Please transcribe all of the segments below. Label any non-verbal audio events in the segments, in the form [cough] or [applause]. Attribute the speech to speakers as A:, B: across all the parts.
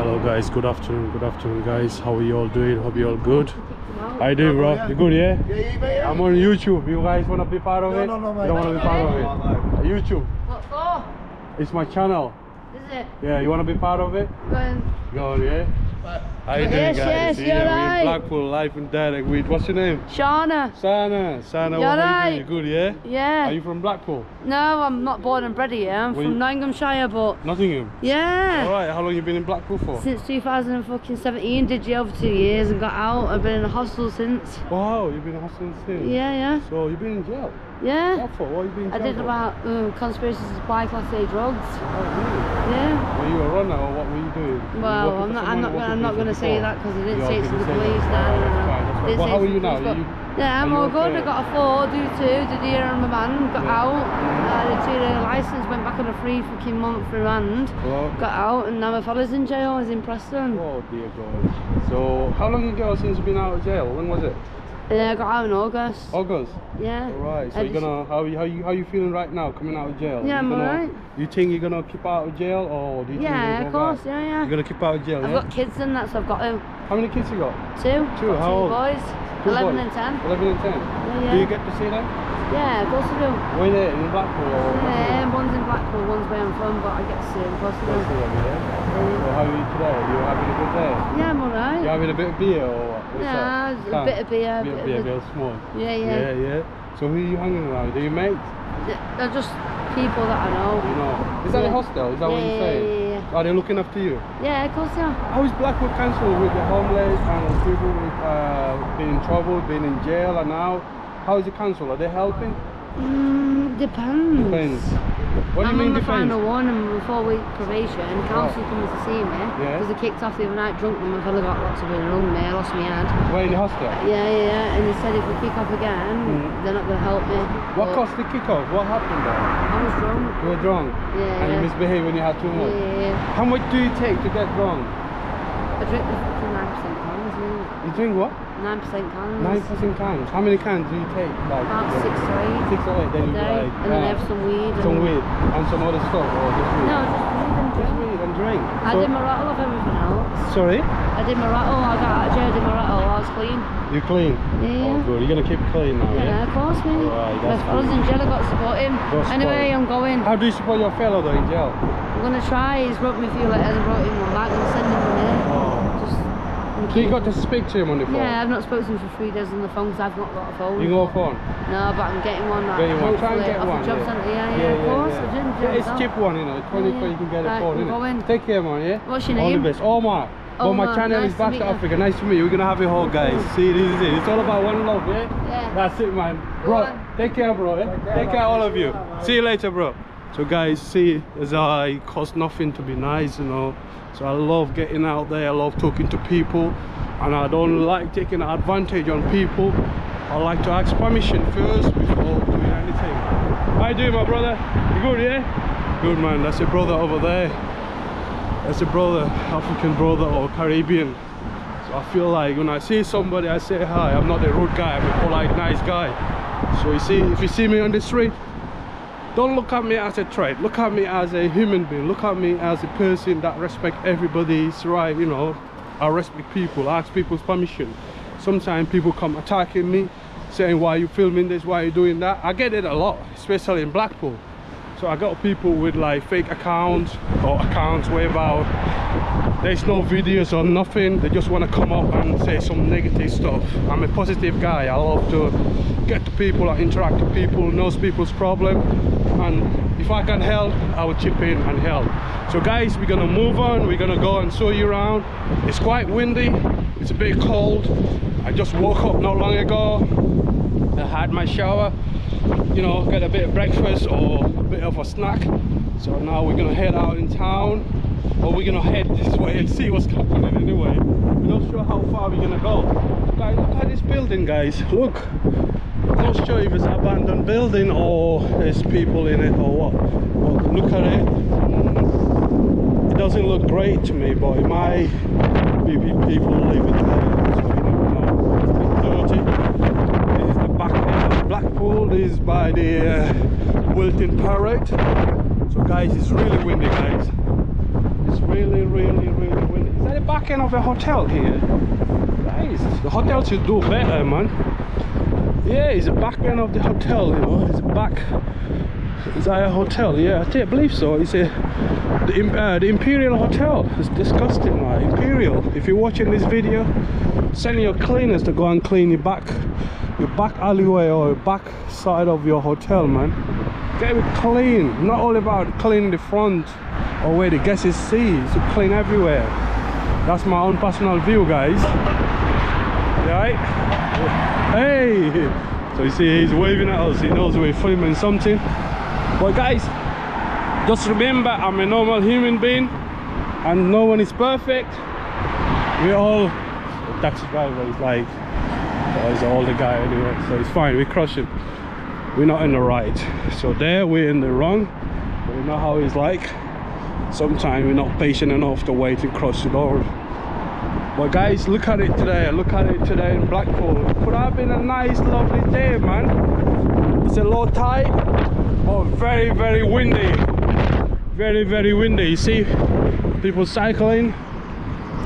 A: Hello guys, good afternoon, good afternoon guys. How are you all doing? Hope you all good. How you doing bro? You good yeah?
B: Yeah, yeah, mate.
A: I'm on YouTube. You guys wanna be part of
B: No,
A: it?
B: no, no,
A: You
B: mate.
A: don't wanna be part of it? YouTube.
C: What for?
A: It's my channel.
C: Is it?
A: Yeah, you wanna be part of it?
C: Going.
A: Go on, yeah? How you doing
C: Yes,
A: guys?
C: yes,
A: yeah,
C: you're
A: we're in
C: right.
A: Blackpool, live and direct with, what's your name?
C: Shauna.
A: Sana. Sana,
C: You're
A: what are you
C: right.
A: doing? You good, yeah?
C: Yeah.
A: Are you from Blackpool?
C: No, I'm not born and bred here. I'm from
A: you-
C: Nottinghamshire, but
A: Nottingham?
C: yeah.
A: Alright, how long you been in Blackpool for?
C: Since 2017, did jail for two years and got out. I've been in a hostel since.
A: Wow, you've been in a hostel since?
C: Yeah, yeah,
A: So you've been in jail?
C: yeah.
A: What for? What you been in
C: I did
A: for?
C: about um, conspiracy to supply class A drugs.
A: Oh, really?
C: Yeah.
A: Were you a runner or what were you doing? Were you
C: Well, I'm not. I'm not. I'm not going to
A: yourself
C: say that because I didn't say it to the police. No,
A: Alright,
C: no, no.
A: fine, that's fine.
C: Didn't
A: Well, how are you now?
C: police,
A: Are
C: but-
A: you-
C: Yeah, I'm all good. I got a four, do two, did a year on my van, got out.
A: Mm.
C: I did two day license, went back on a free fucking month for rand. Got out, and now my father's in jail. He's in Preston.
A: oh dear God. So, how long ago since you've been out of jail? When was it?
C: Yeah, I got out in August.
A: August.
C: Yeah.
A: Alright, so
C: I
A: you're gonna, how, you- how, you, how you feeling right now coming out of jail?
C: Yeah,
A: You
C: I'm alright.
A: You think you're gonna keep out of jail or do you think
C: Yeah,
A: you're
C: of course.
A: back?
C: Yeah, yeah.
A: You're gonna keep out of jail,
C: I've
A: yeah?
C: got kids and that, so I've got um,
A: How many kids you got?
C: two.
A: Two,
C: Got
A: how
C: two
A: old?
C: boys.
A: Two
C: 11
A: boys?
C: and 10.
A: 11 and 10.
C: Yeah,
A: Do you get to see them?
C: Yeah, of course I do.
A: When they're in Blackpool or?
C: Yeah, one's in Blackpool, one's where I'm from, but I get to see them, of course I
A: Go see them, yeah? So how are you today? Are You having a good day?
C: Yeah, I'm alright.
A: You having a bit of beer or what? What's
C: Yeah,
A: that?
C: a
A: Can?
C: bit of beer,
A: Bit of beer,
C: of-
A: bit of small.
C: Yeah, yeah.
A: Yeah, yeah. So who are you hanging around? Are you mates?
C: They're just people that I know.
A: You know. Is that a hostel? Is that what you're saying?
C: yeah, yeah.
A: Are they looking after you?
C: Yeah, of course, yeah.
A: How is Blackpool Council with the homeless and people with uh, being in trouble, being in jail and now? How is the council? Are they helping?
C: Mm, depends.
A: Depends. What do
C: I'm
A: you mean
C: on the
A: depends?
C: final one and with four week probation. and Council comes to see me
A: Yeah.
C: because they kicked off the other night drunk when my fella got lots of me. I lost my head.
A: We're in the hostel.
C: Yeah, yeah, yeah. And they said if we kick off again,
A: Mm.
C: they're not going to help me.
A: What
C: But
A: caused the kick-off? What happened there?
C: I was drunk.
A: You were drunk?
C: Yeah,
A: And you misbehaved when you had too much?
C: yeah, yeah.
A: How much do you take to get drunk?
C: I drink the fucking 9% cans, mate.
A: You drink what?
C: 9% cans.
A: Nine thousand cans. How many cans do you take? Like
C: About
A: yeah.
C: six or eight.
A: Six or eight. Then you like
C: and then
A: uh,
C: have some weed.
A: some
C: and
A: weed and some other stuff or just weed.
C: No, just weed and drink.
A: Weed and drink.
C: I
A: So-
C: did my rattle of everything else.
A: Sorry.
C: I did my rattle. I got out of jail, did my rattle. I was clean.
A: You clean.
C: Yeah,
A: Oh, good. You're gonna keep clean now,
C: Yeah,
A: yeah.
C: of course, mate.
A: Alright,
C: My
A: that's
C: fella's
A: good.
C: in jail, I got to support him.
A: Go support
C: anyway,
A: him.
C: I'm going.
A: How do you support your fellow though in jail?
C: I'm gonna try. He's wrote me a few letters. I wrote him one back and send him one here.
A: Oh.
C: Just.
A: So you got to speak to him on the phone.
C: Yeah, I've not spoken to him for three days on the phone because I've not got a phone.
A: You can go phone.
C: No, but I'm getting one. Like,
A: Get you one. Try and get
C: off
A: one.
C: job
A: yeah.
C: centre. Yeah, yeah, of course. I didn't
A: it's
C: that.
A: cheap one, you know. 20
C: Yeah,
A: quid you can get a
C: Right,
A: phone,
C: I'm
A: innit? Take care, man, yeah?
C: What's your
A: All the
C: name?
A: best. Omar. But my channel
C: nice
A: is Back
C: meet
A: to. Africa. Nice to meet you. We're gonna have it all, guys. See, this is it. It's all about one love, yeah?
C: Yeah.
A: That's it, man. Bro, take care, bro. Yeah? Take care, all of you. See you later, bro. So, guys, see, as I cost nothing to be nice, you know. So I love getting out there. I love talking to people, and I don't like taking advantage on people. I like to ask permission first before doing anything. How you doing, my brother? You good, yeah? Good, man. That's your brother over there. That's a brother, African brother or Caribbean. So I feel like when I see somebody, I say hi. I'm not a rude guy. I'm a polite, nice guy. So you see, if you see me on the street, don't look at me as a threat. Look at me as a human being. Look at me as a person that respect everybody's right. You know, I respect people. I ask people's permission. Sometimes people come attacking me, saying why you filming this, why you doing that. I get it a lot, especially in Blackpool. So I got people with like fake accounts or accounts whereby there's no videos or nothing. They just want to come up and say some negative stuff. I'm a positive guy. I love to get to people, I interact with people, knows people's problem. And if I can help, I will chip in and help. So guys, we're gonna move on. We're gonna go and show you around. It's quite windy. It's a bit cold. I just woke up not long ago. I had my shower you know get a bit of breakfast or a bit of a snack so now we're gonna head out in town or we're gonna head this way and see what's happening anyway. We're not sure how far we're gonna go. Guys look at this building guys. Look. I'm not sure if it's an abandoned building or there's people in it or what but look at it. It doesn't look great to me but it might be people living there. This is the back end of Blackpool. This is by the uh, Wilton Parade. So guys, it's really windy, guys. It's really, really, really. Is that the back end of a hotel here? Guys, the hotel should do better, man. Yeah, it's the back end of the hotel, you know. It's back. Is that a hotel? Yeah, I believe so. It's a the, uh, the Imperial Hotel. It's disgusting, man. Imperial. If you're watching this video, send your cleaners to go and clean your back, your back alleyway or your back side of your hotel, man. Get it clean. Not all about cleaning the front Oh, or where the guests see. It's clean everywhere. That's my own personal view, guys. Right? Hey! So you see, he's waving at us. He knows we're filming something. But guys, just remember, I'm a normal human being, and no one is perfect. We all. The taxi driver is like, oh, he's an older guy anyway, so it's fine. We crush him. We're not in the right. So there, we're in the wrong. But we know how he's like. Sometimes we're not patient enough to wait and cross the road. But guys, look at it today. Look at it today in Blackpool. Could have been a nice, lovely day, man. It's a low tide, but very, very windy. Very, very windy. You see people cycling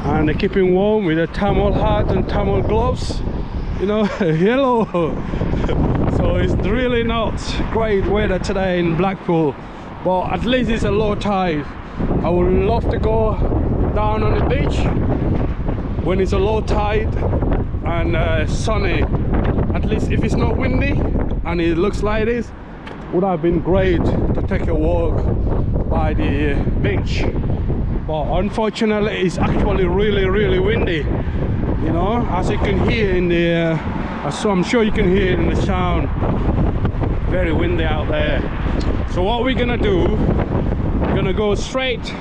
A: and they're keeping warm with a thermal hat and thermal gloves. You know, [laughs] yellow. [laughs] so it's really not great weather today in Blackpool. But at least it's a low tide. I would love to go down on the beach when it's a low tide and uh, sunny. At least if it's not windy and it looks like this would have been great to take a walk by the beach. But unfortunately it's actually really really windy you know as you can hear in the uh, so i'm sure you can hear it in the sound. Very windy out there. So what we're gonna do gonna go straight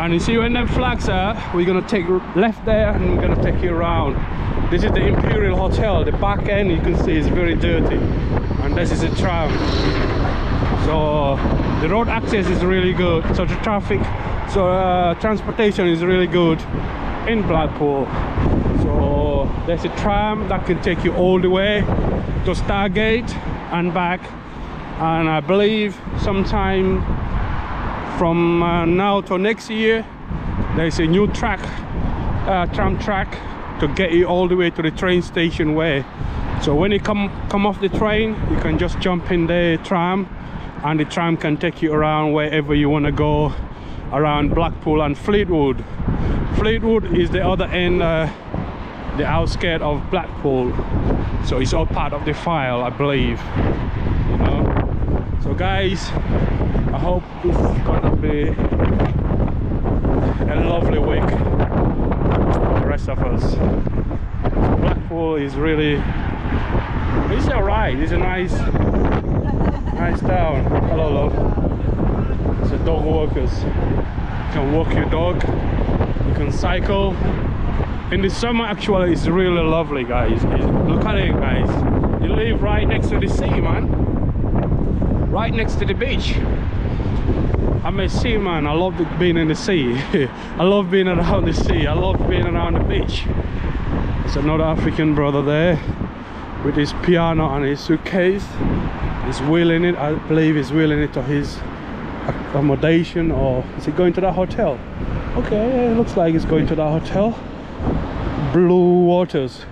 A: and you see when them flags are we're gonna take left there and we're gonna take you around. This is the imperial hotel. The back end you can see is very dirty and this is a tram. So the road access is really good. So the traffic so uh, transportation is really good in blackpool. So there's a tram that can take you all the way to Starr Gate and back. And i believe sometime from uh, now to next year there's a new track uh, tram track to get you all the way to the train station way so when you come come off the train you can just jump in the tram and the tram can take you around wherever you want to go around blackpool and fleetwood. Fleetwood is the other end uh, the outskirts of blackpool. So it's all part of the Fylde i believe guys I hope this is gonna be a lovely week for the rest of us. Blackpool is really it's alright, it's a nice nice town. Hello love. It's a dog walkers. You can walk your dog, you can cycle. In the summer actually it's really lovely guys. Look at it guys. You live right next to the sea man. Right next to the beach. I'm a seaman. I love being in the sea. [laughs] I love being around the sea. I love being around the beach. There's another African brother there with his piano and his suitcase. He's wheeling it. I believe he's wheeling it to his accommodation or is he going to that hotel? Okay, it looks like he's going to that hotel. Blue Waters.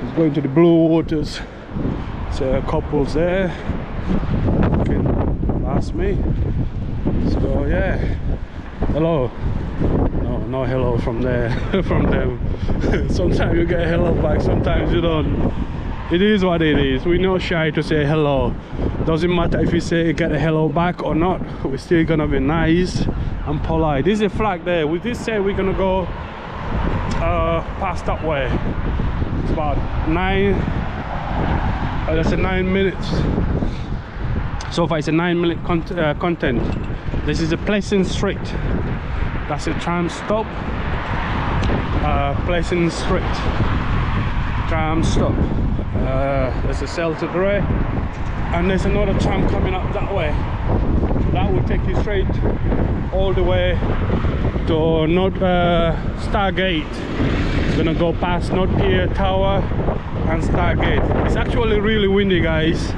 A: He's going to the Blue Waters. So uh, couples there. Past me. So yeah, hello. No, no hello from there, [laughs] from them. [laughs] sometimes you get hello back, sometimes you don't. It is what it is. We're not shy to say hello. Doesn't matter if you say get a hello back or not. We're still gonna be nice and polite. This is a flag there. We did say we're gonna go uh, past that way. It's about nine. Uh, that's a nine minutes so far it's a nine minute con uh, content. This is a pleasant street. That's a tram stop. Uh, pleasant street. Tram stop. Uh, there's a Celtic Ray and there's another tram coming up that way. That will take you straight all the way to North uh, Starr Gate. It's gonna go past North Pier Tower and Starr Gate. It's actually really windy guys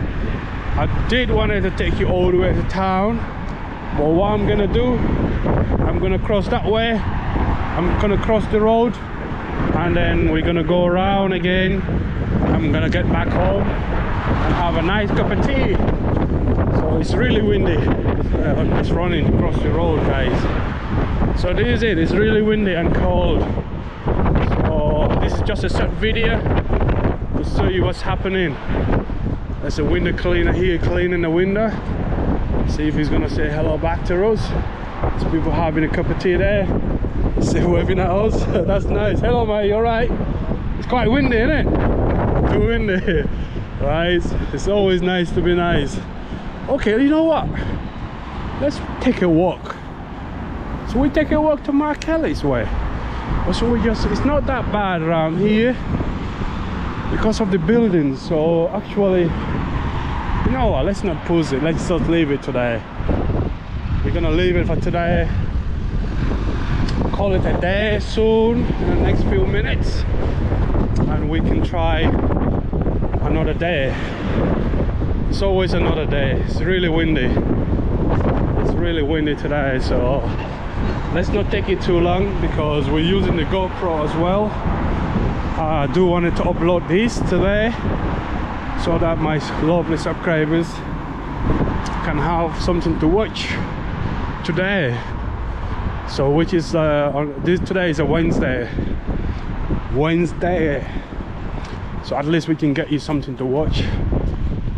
A: I did wanted to take you all the way to town but what I'm gonna do I'm gonna cross that way I'm gonna cross the road and then we're gonna go around again. I'm gonna get back home and have a nice cup of tea. So it's really windy. Uh, it's running across the road guys. So this is it it's really windy and cold. So this is just a short video to show you what's happening there's a window cleaner here cleaning the window. See if he's gonna say hello back to us. There's people having a cup of tea there. [laughs] See waving at us. [laughs] That's nice. Hello mate. You all right? It's quite windy isn't it? [laughs] Too windy. Right. It's always nice to be nice. Okay you know what? Let's take a walk. So we take a walk to mark kelly's way? Or so we just it's not that bad around here because of the buildings so actually you know what let's not push it. Let's just leave it today. We're gonna leave it for today. Call it a day soon in the next few minutes. And we can try another day. It's always another day. It's really windy. It's really windy today so let's not take it too long because we're using the GoPro as well I do wanted to upload this today so that my lovely subscribers can have something to watch today. So which is uh, on this today is a Wednesday. Wednesday. So at least we can get you something to watch.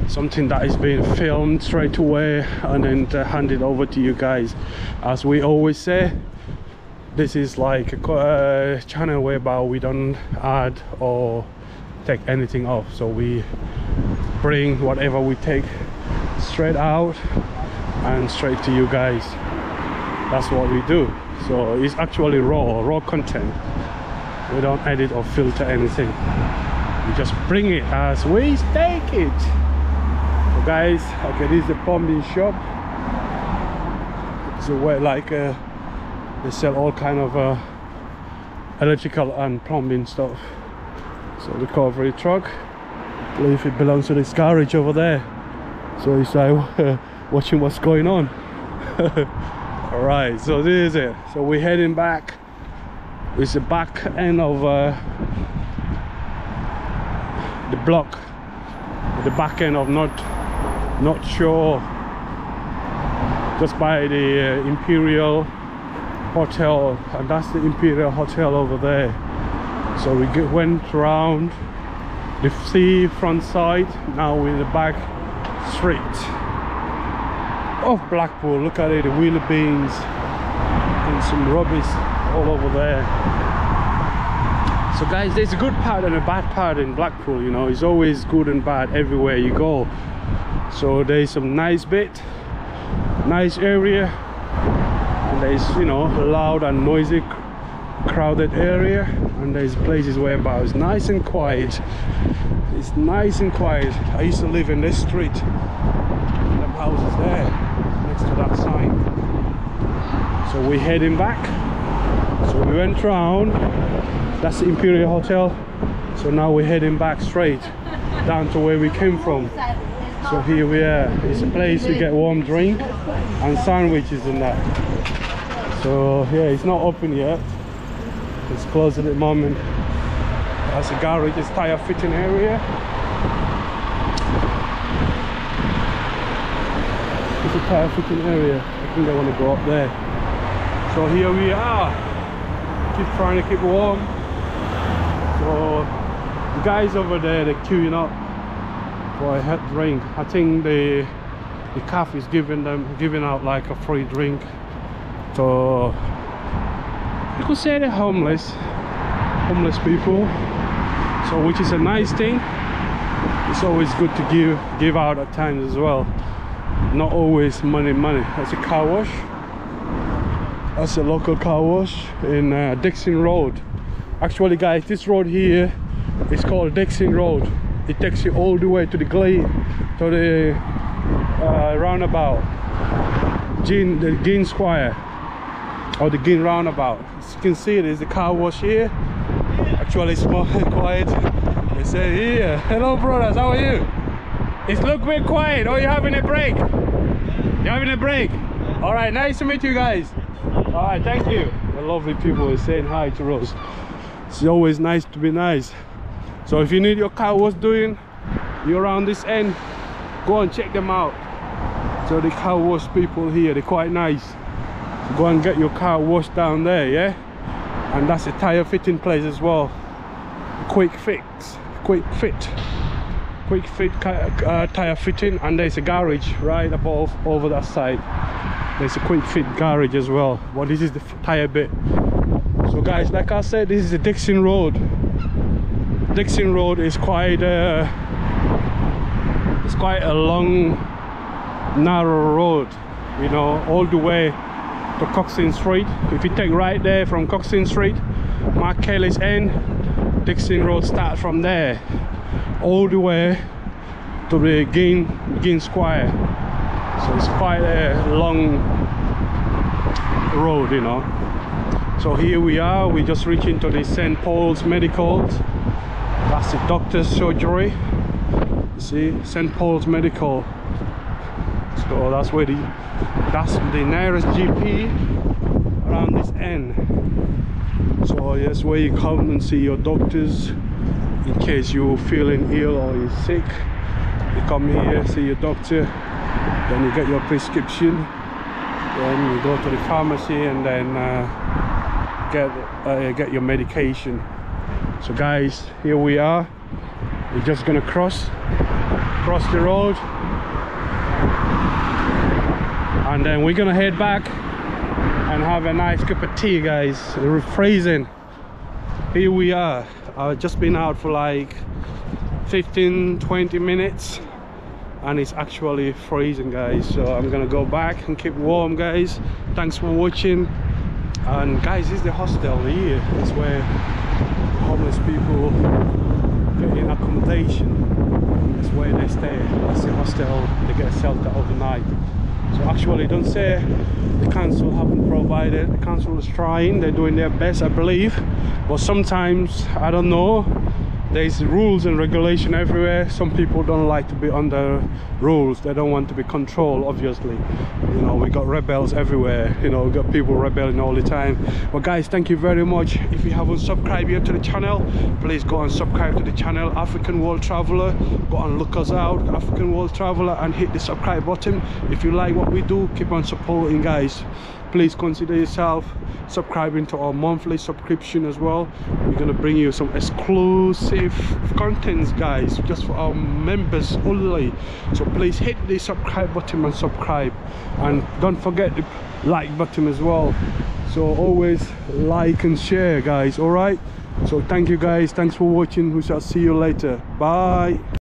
A: Something that is being filmed straight away and then uh, handed over to you guys. As we always say this is like a channel whereby we don't add or take anything off. So we bring whatever we take straight out and straight to you guys. That's what we do. So it's actually raw raw content. We don't edit or filter anything. We just bring it as we take it. So guys okay this is the plumbing shop. It's a way like uh, they sell all kind of uh, electrical and plumbing stuff. So recovery truck. I believe it belongs to this garage over there. So he's like [laughs] watching what's going on. [laughs] All right so this is it. So we're heading back. It's the back end of uh, the block. The back end of not not sure just by the uh, imperial hotel and that's the imperial hotel over there. So we get, went around the sea front side now we're the back street of Blackpool. Look at it the wheelie beans and some rubbish all over there. So guys there's a good part and a bad part in Blackpool you know. It's always good and bad everywhere you go. So there's some nice bit nice area and there's you know loud and noisy crowded area and there's places whereby it's nice and quiet. It's nice and quiet. I used to live in this street. Them houses there next to that sign. So we're heading back. So we went round. That's the imperial hotel. So now we're heading back straight down to where we came from. So here we are. It's a place to get warm drink and sandwiches and that so yeah it's not open yet. It's closed at the moment. That's a garage it's tire fitting area. It's a tire fitting area. I think I want to go up there. So here we are. Keep trying to keep warm. So the guys over there they're queuing up for a hot drink. I think the the cafe is giving them giving out like a free drink so you could say they're homeless homeless people. So which is a nice thing. It's always good to give give out at times as well. Not always money money. That's a car wash. That's a local car wash in uh, Dickson Road. Actually guys this road here is called Dickson Road. It takes you all the way to the glade to the uh, roundabout Gynn, the Gynn Square or the Gynn roundabout as you can see there's the car wash here actually it's more [laughs] quiet they say here hello brothers how are you it's look bit quiet oh you're having a break you're having a break all right nice to meet you guys All right, thank you. The lovely people are saying hi to us. It's always nice to be nice. So if you need your car wash doing, you're around this end, go and check them out. So the car wash people here, they're quite nice. Go and get your car washed down there, yeah? And that's a tire fitting place as well. Quick fix, Kwik Fit Kwik Fit uh, tire fitting and there's a garage right above over that side there's a Kwik Fit garage as well but this is the tire bit so guys like i said this is the dickson road dickson road is quite uh it's quite a long narrow road you know all the way to coxon street if you take right there from coxon street mark kelly's end dickson road starts from there all the way to the Gain, Gain Square. So it's quite a long road, you know. So here we are, we just reaching to the St. Paul's Medicals. That's the doctor's surgery. You see, St. Paul's Medical. So that's where the that's the nearest GP around this end. So that's where you come and see your doctors in case you're feeling ill or you're sick. You come here see your doctor then you get your prescription. Then you go to the pharmacy and then uh, get uh, get your medication. So guys here we are. We're just gonna cross cross the road and then we're gonna head back and have a nice cup of tea guys. It's freezing here we are. I've just been out for like 15 20 minutes and it's actually freezing guys. So I'm gonna go back and keep warm guys. Thanks for watching. And guys this is the hostel here. It's where homeless people get in accommodation. That's where they stay. That's the hostel. They get a shelter overnight so actually don't say the council haven't provided. The council is trying. They're doing their best i believe. But sometimes i don't know there's rules and regulation everywhere. Some people don't like to be under rules. They don't want to be controlled obviously. You know we got rebels everywhere. You know we got people rebelling all the time. Well guys thank you very much. If you haven't subscribed yet to the channel please go and subscribe to the channel. African world traveler go and look us out. African world traveler and hit the subscribe button. If you like what we do keep on supporting guys please consider yourself subscribing to our monthly subscription as well. We're going to bring you some exclusive contents guys just for our members only. So please hit the subscribe button and subscribe. And don't forget the like button as well. So always like and share guys all right? So thank you guys. Thanks for watching. We shall see you later. Bye